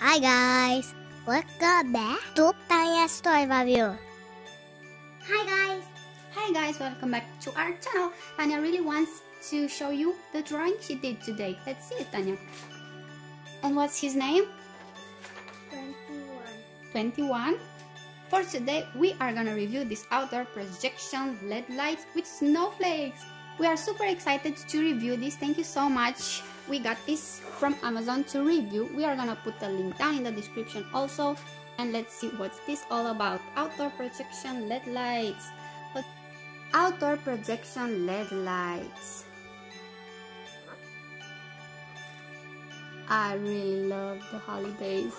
Hi guys, welcome back to Tanja's Toy Review. Hi guys. Hi guys, welcome back to our channel. Tanja really wants to show you the drawing she did today. Let's see it, Tanja. And what's his name? 21. 21. For today, we are gonna review this outdoor projection LED lights with snowflakes. We are super excited to review this. Thank you so much. We got this from Amazon to review. We are gonna put the link down in the description also. And let's see what's this all about. Outdoor projection LED lights. Outdoor projection LED lights. I really love the holidays.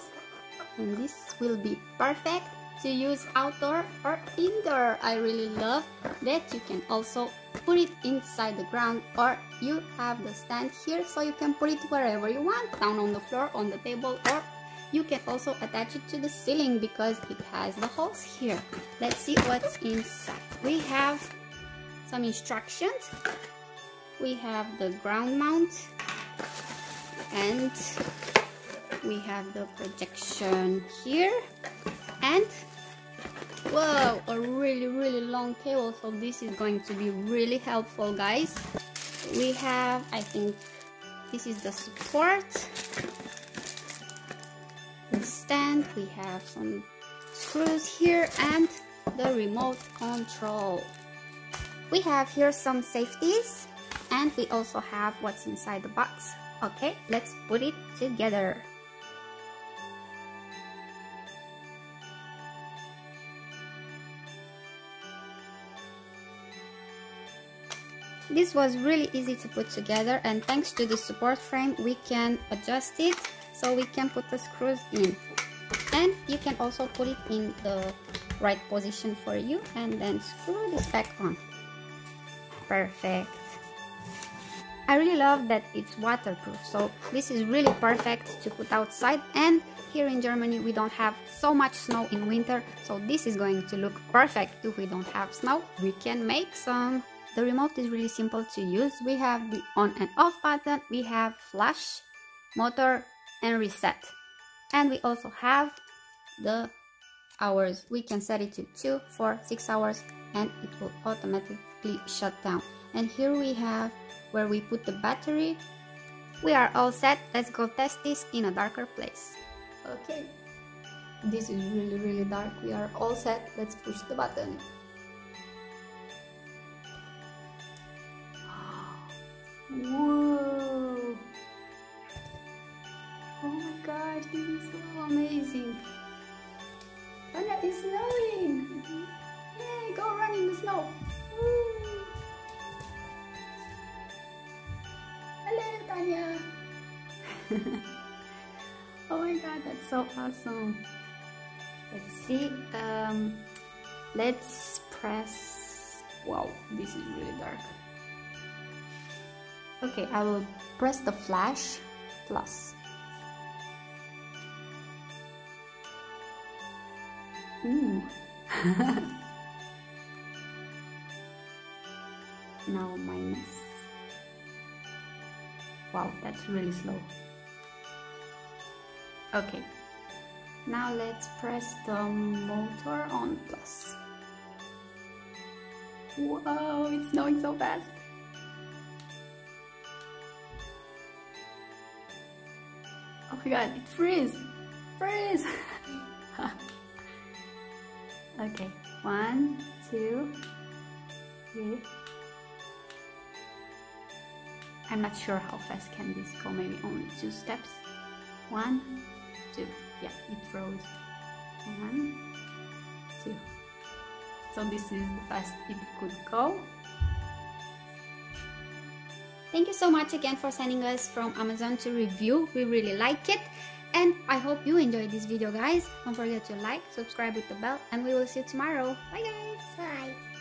And this will be perfect to use outdoor or indoor. I really love that you can also put it inside the ground or you have the stand here so you can put it wherever you want, down on the floor, on the table or you can also attach it to the ceiling because it has the holes here. Let's see what's inside. We have some instructions. We have the ground mount and we have the projection here and whoa a really really long cable so this is going to be really helpful guys. We have i think this is the support. The stand we have some screws here and the remote control. We have here some safeties and we also have what's inside the box. Okay let's put it together This was really easy to put together and thanks to the support frame we can adjust it so we can put the screws in. And you can also put it in the right position for you and then screw this back on. Perfect. I really love that it's waterproof so this is really perfect to put outside and here in Germany we don't have so much snow in winter so this is going to look perfect if we don't have snow we can make some the remote is really simple to use. We have the on and off button, we have flash, motor and reset. And we also have the hours. We can set it to 2, 4, 6 hours and it will automatically shut down. And here we have where we put the battery. We are all set. Let's go test this in a darker place. Okay. This is really really dark. We are all set. Let's push the button. Whoa! Oh my god, this is so amazing! Tanja is snowing! Yay, go run in the snow! Hello, Tanja! oh my god, that's so awesome! Let's see. Um, let's press. Wow, this is really dark. Okay, I will press the flash plus. Ooh. now minus. Wow, that's really slow. Okay, now let's press the motor on plus. Wow, it's snowing so fast. Oh my god, it freeze! Freeze! okay, one, two, three. I'm not sure how fast can this go, maybe only two steps. One, two. Yeah, it froze. One, two. So this is the fast it could go. Thank you so much again for sending us from Amazon to review. We really like it. And I hope you enjoyed this video, guys. Don't forget to like, subscribe with the bell, and we will see you tomorrow. Bye, guys. Bye.